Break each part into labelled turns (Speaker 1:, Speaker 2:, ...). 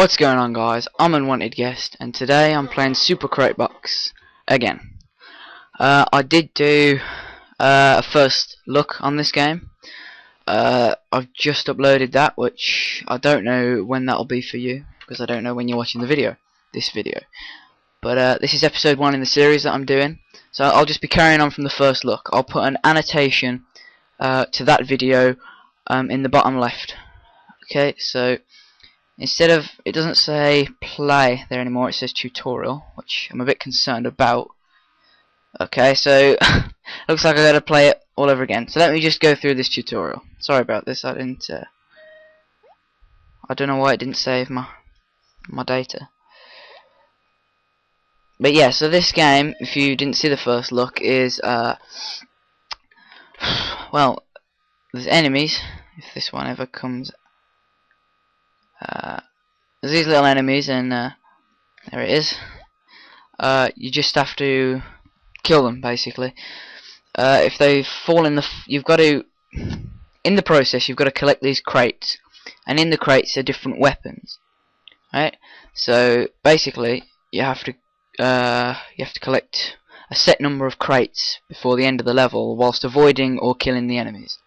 Speaker 1: What's going on guys, I'm Unwanted Guest and today I'm playing Super Crate Box again. Uh, I did do uh, a first look on this game. Uh, I've just uploaded that which I don't know when that'll be for you because I don't know when you're watching the video, this video. But uh, this is episode 1 in the series that I'm doing so I'll just be carrying on from the first look. I'll put an annotation uh, to that video um, in the bottom left. Okay, so instead of it doesn't say play there anymore it says tutorial which I'm a bit concerned about. Okay so looks like I gotta play it all over again. So let me just go through this tutorial. Sorry about this I didn't uh, I don't know why it didn't save my my data. But yeah so this game if you didn't see the first look is uh well there's enemies if this one ever comes uh, there's these little enemies and uh, there it is. Uh, you just have to kill them basically. Uh, if they fall in the you've got to in the process you've got to collect these crates. And in the crates are different weapons right? So basically you have to uh, you have to collect a set number of crates before the end of the level whilst avoiding or killing the enemies.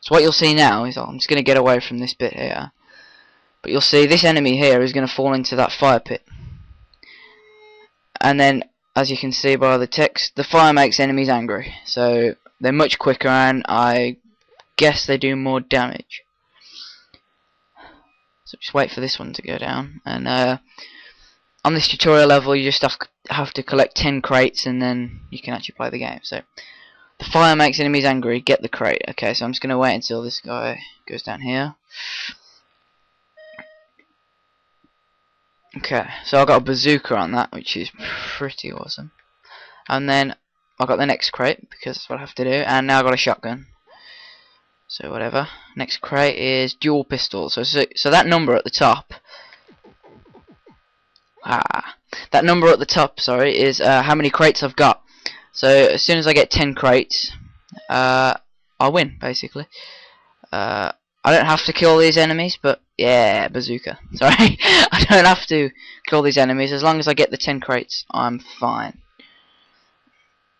Speaker 1: So what you'll see now is oh, I'm just going to get away from this bit here but you'll see this enemy here is going to fall into that fire pit. And then, as you can see by the text, the fire makes enemies angry. So they're much quicker and I guess they do more damage. So just wait for this one to go down. And uh, on this tutorial level you just have, have to collect 10 crates and then you can actually play the game. So the fire makes enemies angry, get the crate. Okay, so I'm just going to wait until this guy goes down here. Okay, so I got a bazooka on that, which is pretty awesome. And then I got the next crate because that's what I have to do, and now I got a shotgun. So whatever. Next crate is dual pistols. So so, so that number at the top. Ah, that number at the top, sorry, is uh, how many crates I've got. So as soon as I get 10 crates, uh, I'll win basically. Uh, I don't have to kill these enemies, but yeah, bazooka. Sorry, I don't have to kill these enemies as long as I get the 10 crates. I'm fine.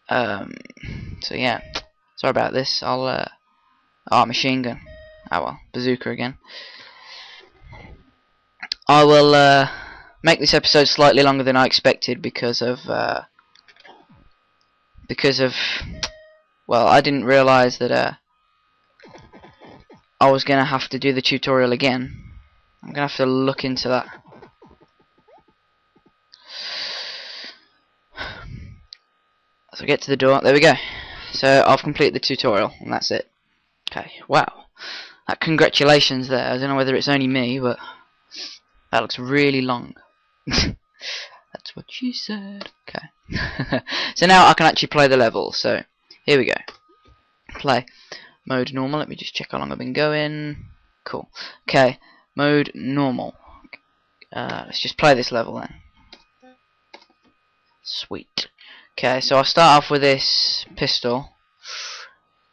Speaker 1: Um, so yeah, sorry about this. I'll uh, oh machine gun. Oh well, bazooka again. I will uh, make this episode slightly longer than I expected because of uh, because of well, I didn't realize that uh I was to have to do the tutorial again. I'm to have to look into that. So get to the door. There we go. So I've completed the tutorial and that's it. Okay, wow. That congratulations there. I don't know whether it's only me, but that looks really long. that's what she said. Okay. so now I can actually play the level. So here we go. Play. Mode normal. Let me just check how long I've been going. Cool. Okay. Mode normal. Uh, let's just play this level then. Sweet. Okay, so I'll start off with this pistol.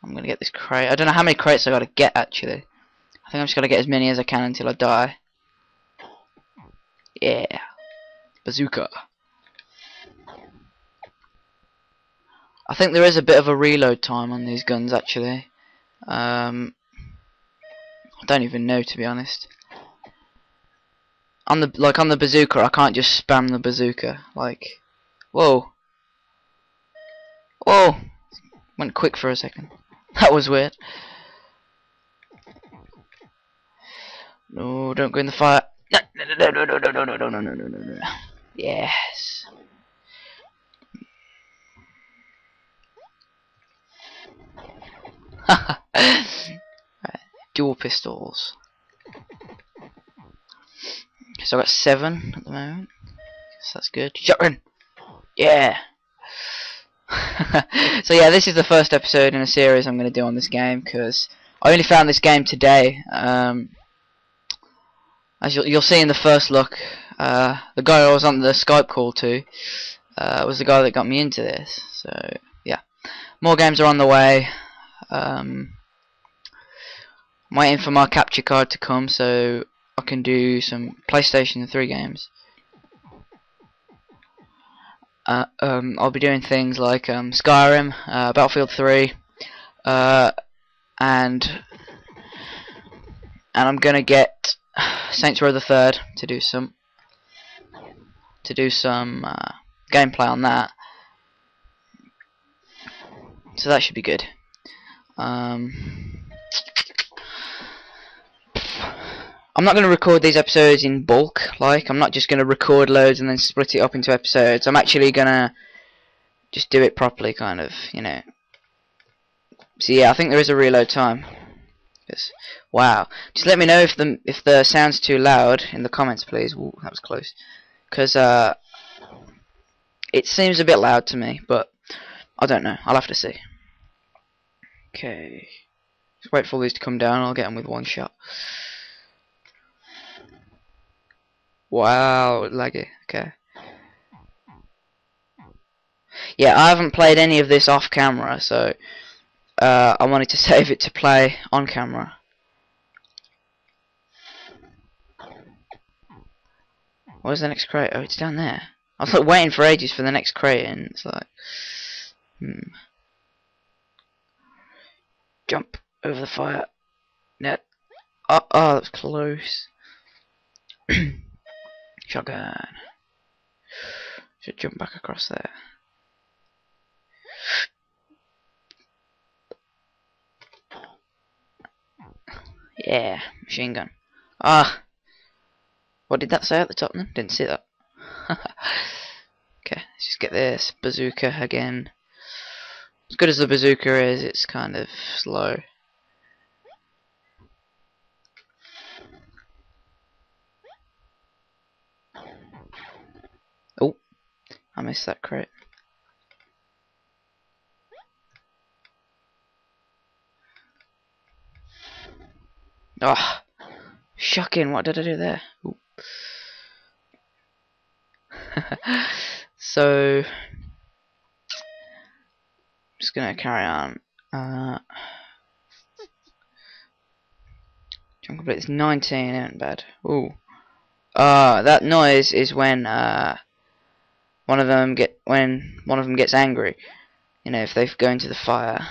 Speaker 1: I'm gonna get this crate. I don't know how many crates I gotta get actually. I think I'm just gonna get as many as I can until I die. Yeah. Bazooka. I think there is a bit of a reload time on these guns actually. Um, I don't even know to be honest. On the like on the bazooka, I can't just spam the bazooka. Like, whoa, whoa, went quick for a second. That was weird. No, don't go in the fire. No, no, no, no, no, no, no, no, no, no, no, no, no. Yes. Right, dual pistols. So I've got seven at the moment. So that's good. Shotgun! Yeah! so yeah, this is the first episode in a series I'm going to do on this game because I only found this game today. Um, as you'll, you'll, see in the first look, uh, the guy I was on the Skype call to uh, was the guy that got me into this. So yeah, more games are on the way. Um, waiting for my capture card to come so I can do some PlayStation 3 games. Uh, um, I'll be doing things like um, Skyrim, uh, Battlefield 3, uh, and and I'm gonna get Saints Row the Third to do some to do some uh, gameplay on that. So that should be good. Um, I'm not going to record these episodes in bulk, like, I'm not just going to record loads and then split it up into episodes. I'm actually going to just do it properly, kind of, you know. So yeah, I think there is a reload time. Wow. Just let me know if the if the sound's too loud in the comments, please. Ooh, that was close. Because uh, it seems a bit loud to me, but I don't know. I'll have to see. Okay. Just wait for all these to come down. I'll get them with one shot. Wow, laggy. Okay. Yeah, I haven't played any of this off camera, so uh, I wanted to save it to play on camera. Where's the next crate? Oh, it's down there. I was like waiting for ages for the next crate, and it's like, hmm. Jump over the fire. Net. Oh, oh, that was close. Shotgun. Should jump back across there. Yeah, machine gun. Ah, what did that say at the top then? Didn't see that. okay, let's just get this bazooka again. As good as the bazooka is, it's kind of slow. Oh, I missed that crate. Oh, shocking, what did I do there? So, just gonna carry on. Uh, John complete this 19 isn't bad. Ooh. Uh, that noise is when uh, one of them get when one of them gets angry. You know, if they go into the fire.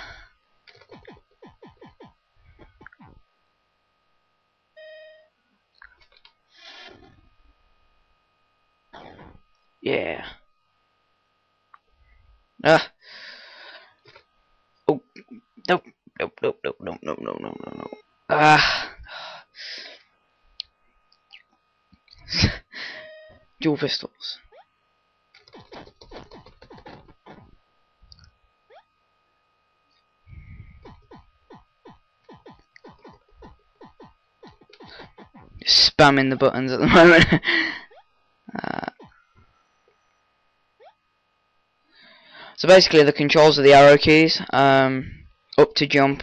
Speaker 1: Yeah. Ah. Oh. Nope. Nope. Nope. Nope. Nope. Nope. Nope. Nope. Nope. Nope. Ah. Dual pistols. Spamming the buttons at the moment. uh, so basically the controls are the arrow keys. Um, up to jump,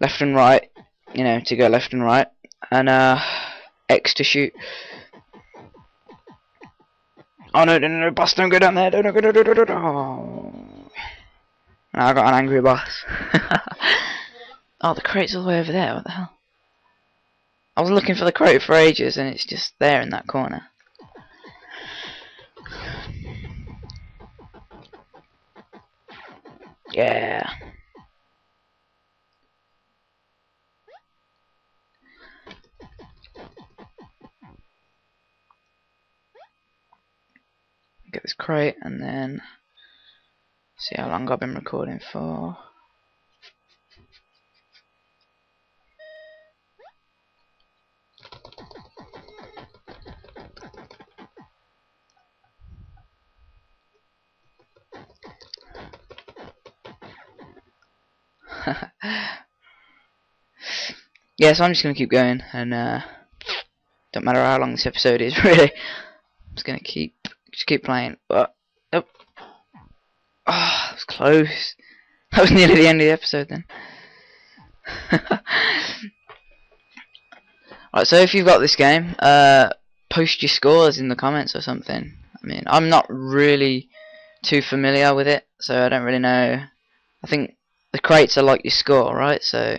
Speaker 1: left and right, you know, to go left and right, and uh, X to shoot. Oh no, no, no, boss, don't go down there, don't, don't, don't, don't, don't, don't. I got an angry boss. oh, the crate's all the way over there, what the hell? I was looking for the crate for ages and it's just there in that corner. Yeah. Get this crate and then see how long I've been recording for. Yeah, so I'm just gonna keep going, and uh, don't matter how long this episode is, really. I'm just gonna keep, just keep playing. But nope. Oh, that was close. That was nearly the end of the episode then. Right, so if you've got this game, uh, post your scores in the comments or something. I mean, I'm not really too familiar with it, so I don't really know. I think the crates are like your score, right? So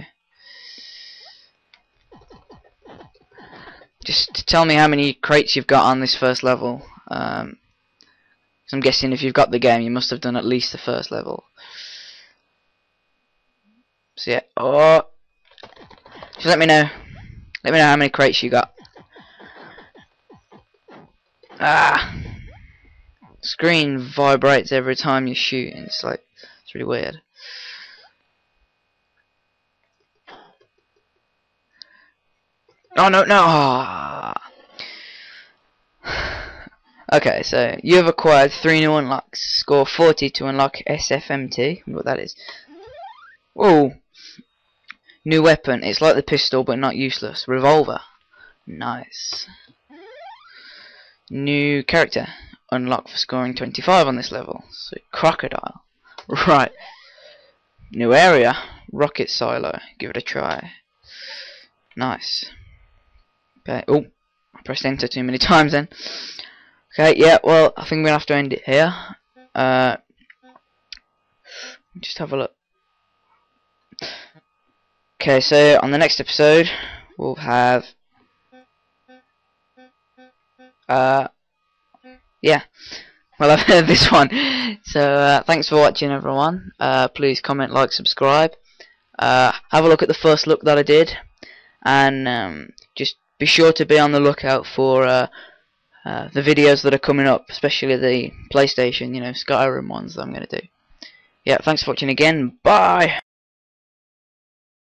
Speaker 1: just tell me how many crates you've got on this first level. Um, I'm guessing if you've got the game, you must have done at least the first level. So yeah, oh, just let me know. Let me know how many crates you got. Ah, screen vibrates every time you shoot, and it's like it's really weird. Oh no no! Ah. Okay, so you have acquired three new unlocks. Score 40 to unlock SFMT. What that is. Whoa! New weapon. It's like the pistol, but not useless. Revolver. Nice. New character. Unlock for scoring 25 on this level. So crocodile. Right. New area. Rocket silo. Give it a try. Nice. Okay. Oh, I pressed enter too many times then. Okay, yeah, well, I think we're going to have to end it here. Uh, just have a look. Okay, so on the next episode, we'll have... Uh, yeah, well, I've heard this one. So, uh, thanks for watching, everyone. Uh, please comment, like, subscribe. Uh, have a look at the first look that I did. And um, be sure to be on the lookout for... Uh, uh, the videos that are coming up, especially the PlayStation, you know, Skyrim ones that I'm going to do. Yeah, thanks for watching again. Bye!